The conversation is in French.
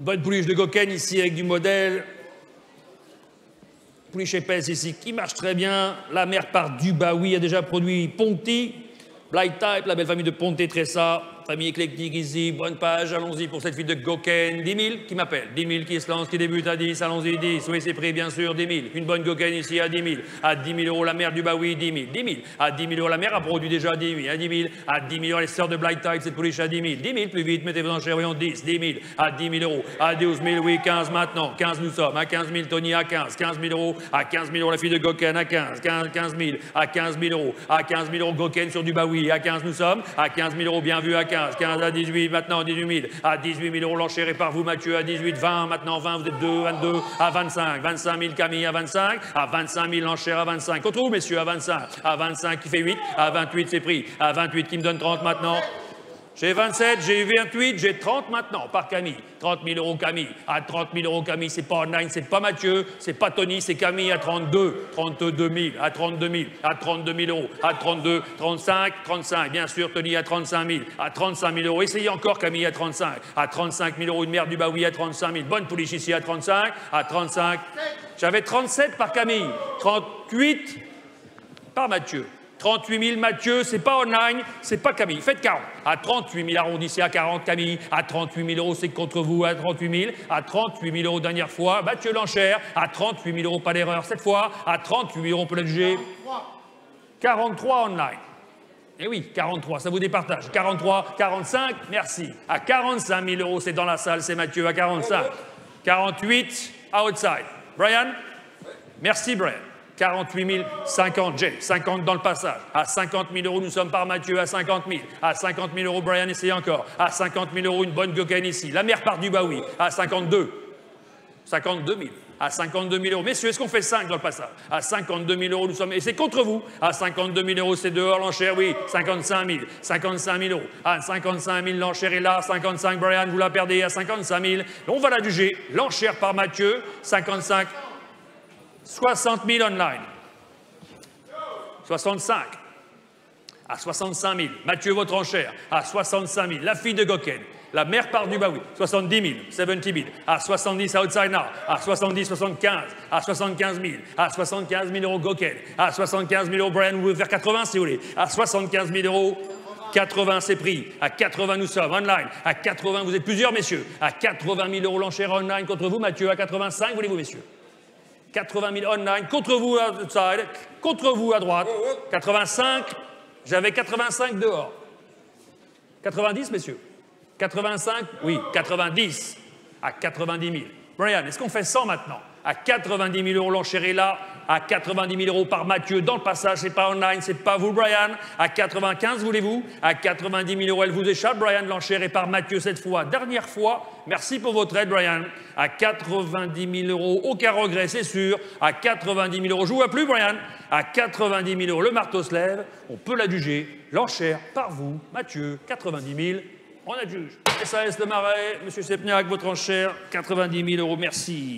Bonne pouliche de Goken ici avec du modèle. Pouliche épaisse ici qui marche très bien. La mère par Dubaoui a déjà produit Ponty. Blight Type, la belle famille de Ponté Tressa. Famille éclectique ici, bonne page, allons-y pour cette fille de Goken. 10 000 qui m'appelle, 10 000 qui se lance, qui débute à 10, allons-y 10. Oui, c'est pris, bien sûr, 10 000. Une bonne Goken ici à 10 000. À 10 000 euros la mère du Baoui, 10 000. 10 000. À 10 000 euros la mère a produit déjà 10 000. À 10 000. À 10 000 euros les sœurs de Blight Type, cette pouliche à 10 000. 10 000, plus vite, mettez-vous en cher, voyons 10. 10 000. À 10 000 euros. À 12 000, oui, 15 maintenant. 15 nous sommes. À 15 000, Tony à 15. 15 000 euros. À 15 000 euros la fille de Goken à 15. 15, 15 000. À 15 000 euros. À 15 000 euros Goken sur du Baoui. À 15 nous sommes. À 15 000 euros bien vu à 15. 15 à 18 maintenant 18 000. À 18 000 euros l'enchéré par vous, Mathieu, à 18, 20, maintenant 20, vous êtes 2, 22, à 25. 25 000 Camille à 25. À 25 000 l'enchère à 25. Contre vous, messieurs, à 25. À 25 qui fait 8. À 28 c'est pris. À 28 qui me donne 30 maintenant. J'ai 27, j'ai 28, j'ai 30 maintenant par Camille. 30 000 euros Camille. À 30 000 euros Camille, c'est pas online, c'est pas Mathieu, c'est pas Tony, c'est Camille à 32. 32 000, à 32 000, à 32 000 euros, à 32, 35, 35. Bien sûr, Tony à 35 000, à 35 000 euros. Essayez encore Camille à 35. À 35 000 euros, une mère du Baoui à 35 000. Bonne pouliche ici à 35, à 35. J'avais 37 par Camille, 38 par Mathieu. 38 000 Mathieu, c'est pas online, c'est pas Camille. Faites 40. À 38 000, arrondissez à 40 Camille. À 38 000 euros, c'est contre vous. À 38 000. À 38 000 euros dernière fois, Mathieu l'enchère. À 38 000 euros, pas d'erreur cette fois. À 38 000 euros, on peut le juger. 43 online. Eh oui, 43, ça vous départage. 43, 45, merci. À 45 000 euros, c'est dans la salle, c'est Mathieu à 45. 48, outside. Brian? Merci, Brian. 48 000, 50, Jay, 50 dans le passage. À 50 000 euros, nous sommes par Mathieu, à 50 000. À 50 000 euros, Brian, essayez encore. À 50 000 euros, une bonne Goken ici. La mère part du Baoui, à 52. 52 000. À 52 000 euros. Messieurs, est-ce qu'on fait 5 dans le passage? À 52 000 euros, nous sommes. Et c'est contre vous. À 52 000 euros, c'est dehors l'enchère, oui. 55 000. 55 000 euros. À 55 000, l'enchère est là. 55, Brian, vous la perdez à 55 000. On va la juger. L'enchère par Mathieu, 55 60 000 online. 65. À 65 000. Mathieu, votre enchère. À 65 000. La fille de Goken. La mère part du Baoui. 70 000. 70 000. À 70 outside now. À 70, 75. À 75 000. À 75 000 euros Goken. À 75 000 euros Brian. Vous pouvez faire 80 si vous voulez. À 75 000 euros. 80 c'est pris. À 80 nous sommes online. À 80 vous êtes plusieurs messieurs. À 80 000 euros l'enchère online contre vous Mathieu. À 85 voulez-vous messieurs? 80 000 online, contre vous outside, contre vous à droite, 85, j'avais 85 dehors. 90, messieurs 85, oui, 90 à 90 000. Brian, est-ce qu'on fait 100 maintenant? À 90 000 euros, l'enchère est là. À 90 000 euros par Mathieu dans le passage, c'est pas online, c'est pas vous, Brian. À 95, voulez-vous? À 90 000 euros, elle vous échappe, Brian. L'enchère est par Mathieu cette fois. Dernière fois, merci pour votre aide, Brian. À 90 000 euros, aucun regret, c'est sûr. À 90 000 euros, je ne vois plus, Brian. À 90 000 euros, le marteau se lève. On peut la juger. L'enchère par vous, Mathieu, 90 000. On adjuge. SAS de Marais, Monsieur Sepniak, votre enchère, 90 000 euros, merci.